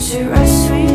To you rest, sweet